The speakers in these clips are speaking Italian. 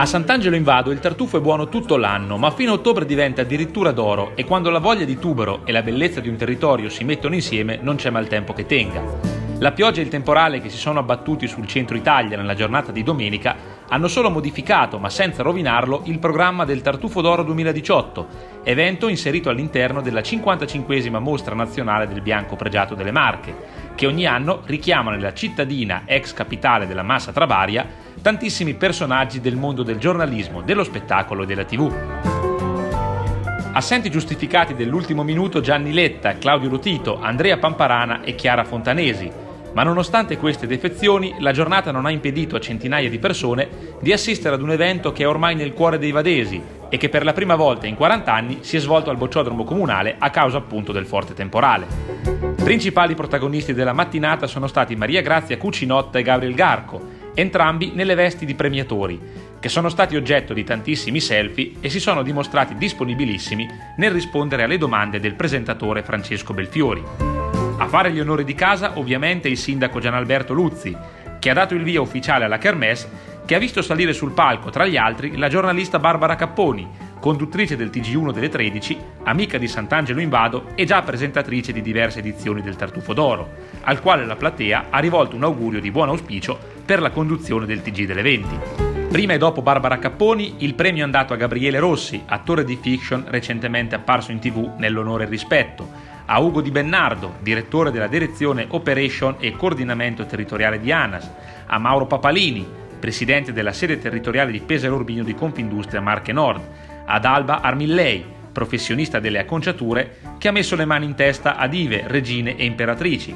A Sant'Angelo in Vado il tartufo è buono tutto l'anno, ma fino a ottobre diventa addirittura d'oro e quando la voglia di tubero e la bellezza di un territorio si mettono insieme non c'è maltempo che tenga. La pioggia e il temporale che si sono abbattuti sul centro Italia nella giornata di domenica hanno solo modificato, ma senza rovinarlo, il programma del Tartufo d'Oro 2018, evento inserito all'interno della 55esima mostra nazionale del bianco pregiato delle Marche, che ogni anno richiama nella cittadina ex capitale della Massa Travaria tantissimi personaggi del mondo del giornalismo, dello spettacolo e della tv. Assenti giustificati dell'ultimo minuto Gianni Letta, Claudio Lotito, Andrea Pamparana e Chiara Fontanesi, ma nonostante queste defezioni, la giornata non ha impedito a centinaia di persone di assistere ad un evento che è ormai nel cuore dei vadesi e che per la prima volta in 40 anni si è svolto al bocciodromo comunale a causa appunto del forte temporale. Principali protagonisti della mattinata sono stati Maria Grazia Cucinotta e Gabriel Garco, entrambi nelle vesti di premiatori, che sono stati oggetto di tantissimi selfie e si sono dimostrati disponibilissimi nel rispondere alle domande del presentatore Francesco Belfiori. A fare gli onori di casa ovviamente il sindaco Gianalberto Luzzi, che ha dato il via ufficiale alla Kermesse, che ha visto salire sul palco tra gli altri la giornalista Barbara Capponi, conduttrice del TG1 delle 13, amica di Sant'Angelo Invado e già presentatrice di diverse edizioni del Tartufo d'Oro, al quale la platea ha rivolto un augurio di buon auspicio per la conduzione del TG delle 20. Prima e dopo Barbara Capponi, il premio è andato a Gabriele Rossi, attore di fiction recentemente apparso in tv nell'onore e rispetto, a Ugo Di Bennardo, direttore della direzione Operation e Coordinamento Territoriale di ANAS, a Mauro Papalini, presidente della sede territoriale di Pesaro Urbino di Confindustria Marche Nord, ad Alba Armillei, professionista delle acconciature, che ha messo le mani in testa a dive, regine e imperatrici,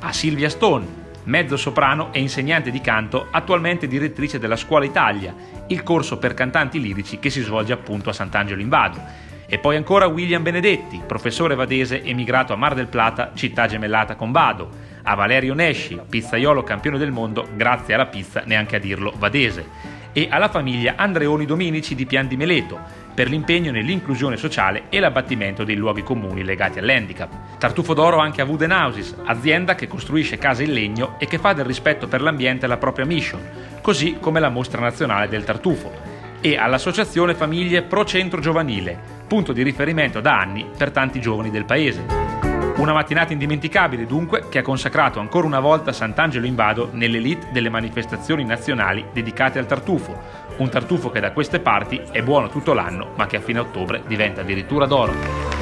a Silvia Stone, mezzo soprano e insegnante di canto, attualmente direttrice della Scuola Italia, il corso per cantanti lirici che si svolge appunto a Sant'Angelo in Vado. E poi ancora William Benedetti, professore vadese emigrato a Mar del Plata, città gemellata con Vado, a Valerio Nesci, pizzaiolo campione del mondo grazie alla pizza, neanche a dirlo, vadese, e alla famiglia Andreoni Dominici di Pian di Meleto, per l'impegno nell'inclusione sociale e l'abbattimento dei luoghi comuni legati all'handicap. Tartufo d'oro anche a Wudenhausis, azienda che costruisce case in legno e che fa del rispetto per l'ambiente la propria mission, così come la mostra nazionale del tartufo, e all'associazione Famiglie Pro Centro Giovanile, punto di riferimento da anni per tanti giovani del paese. Una mattinata indimenticabile dunque che ha consacrato ancora una volta Sant'Angelo in Vado nell'elite delle manifestazioni nazionali dedicate al tartufo, un tartufo che da queste parti è buono tutto l'anno ma che a fine ottobre diventa addirittura d'oro.